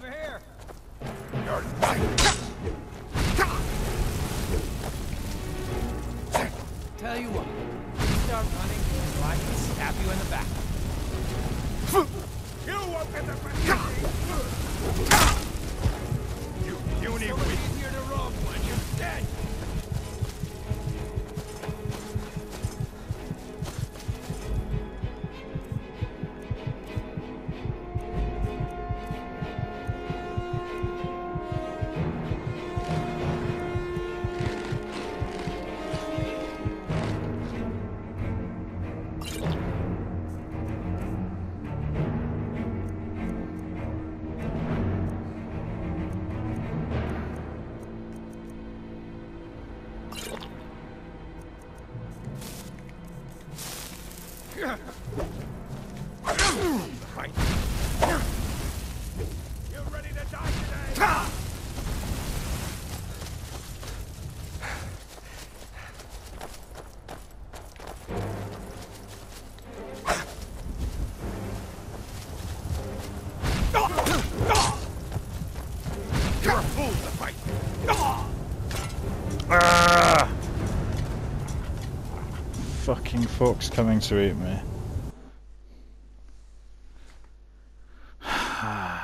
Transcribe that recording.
Over here. Tell you what, you start running, so I can stab you in the back. You won't get the You're a fool to fight. Ah! Fucking fox coming to eat me. Ah.